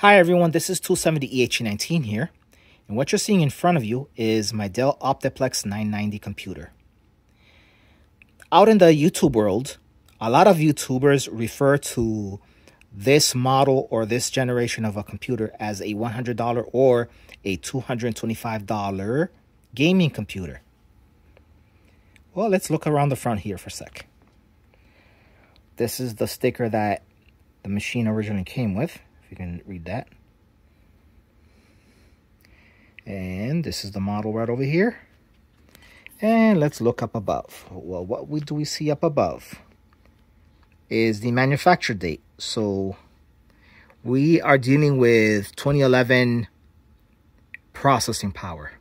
Hi everyone, this is 270EHA19 here, and what you're seeing in front of you is my Dell Optiplex 990 computer. Out in the YouTube world, a lot of YouTubers refer to this model or this generation of a computer as a $100 or a $225 gaming computer. Well, let's look around the front here for a sec. This is the sticker that the machine originally came with if you can read that. And this is the model right over here. And let's look up above. Well, what do we see up above is the manufacture date. So we are dealing with 2011 processing power.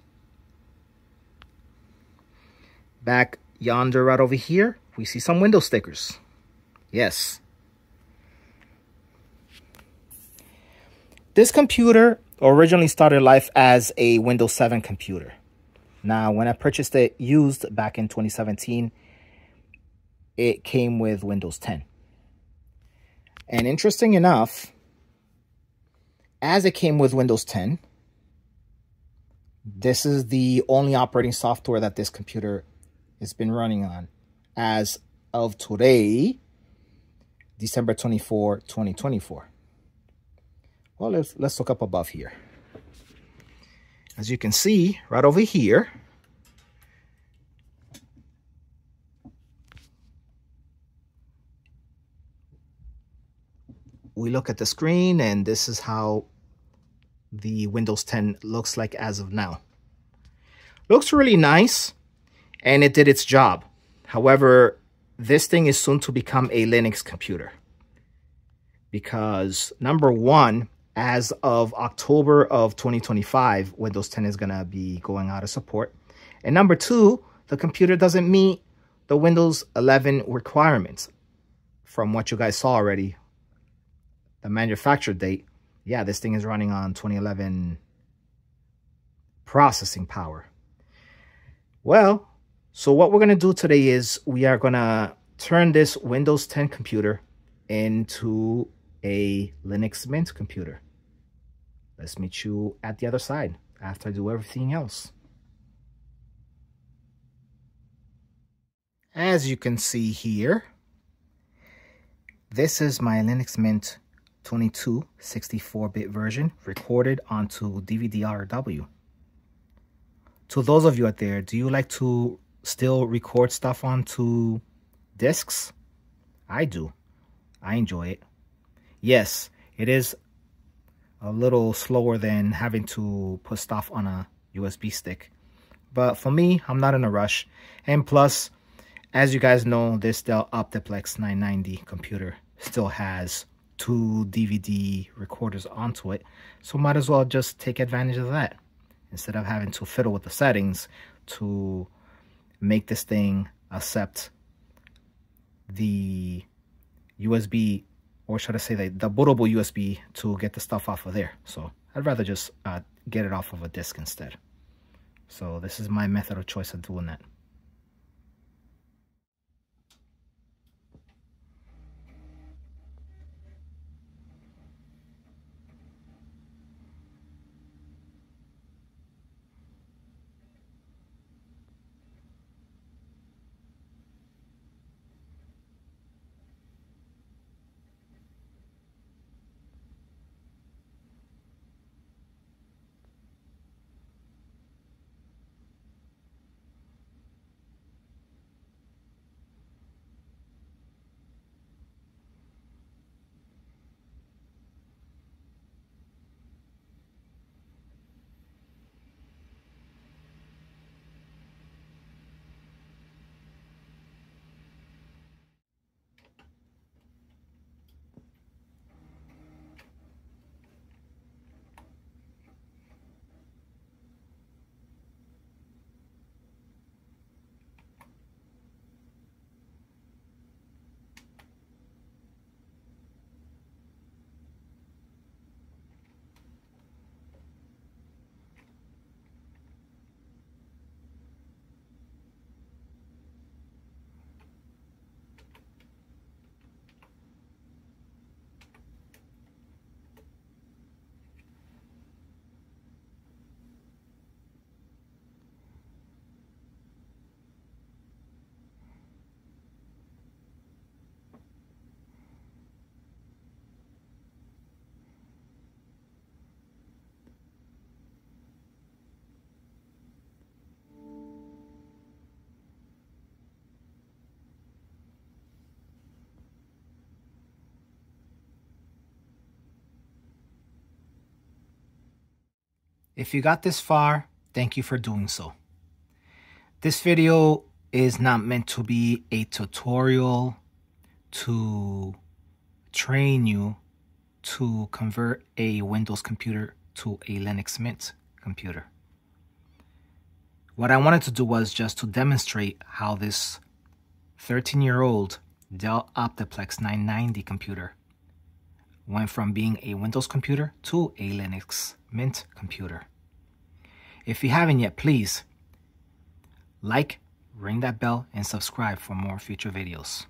Back yonder right over here, we see some window stickers. Yes, This computer originally started life as a Windows 7 computer. Now, when I purchased it used back in 2017, it came with Windows 10. And interesting enough, as it came with Windows 10, this is the only operating software that this computer has been running on as of today, December 24, 2024. Well, let's, let's look up above here. As you can see, right over here, we look at the screen and this is how the Windows 10 looks like as of now. Looks really nice and it did its job. However, this thing is soon to become a Linux computer because number one, as of October of 2025, Windows 10 is going to be going out of support. And number two, the computer doesn't meet the Windows 11 requirements from what you guys saw already. The manufacture date, yeah, this thing is running on 2011 processing power. Well, so what we're going to do today is we are going to turn this Windows 10 computer into a Linux Mint computer. Let's meet you at the other side after I do everything else. As you can see here, this is my Linux Mint 22 64-bit version recorded onto DVD-RW. To those of you out there, do you like to still record stuff onto discs? I do. I enjoy it. Yes, it is a little slower than having to put stuff on a USB stick. But for me, I'm not in a rush. And plus, as you guys know, this Dell Optiplex 990 computer still has two DVD recorders onto it. So might as well just take advantage of that. Instead of having to fiddle with the settings to make this thing accept the USB or should I say the, the bootable USB to get the stuff off of there. So I'd rather just uh, get it off of a disk instead. So this is my method of choice of doing that. If you got this far, thank you for doing so. This video is not meant to be a tutorial to train you to convert a Windows computer to a Linux Mint computer. What I wanted to do was just to demonstrate how this 13 year old Dell Optiplex 990 computer went from being a Windows computer to a Linux Mint computer. If you haven't yet, please like, ring that bell, and subscribe for more future videos.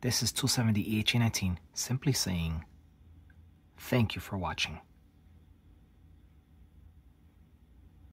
This is 270 EHA19 simply saying thank you for watching.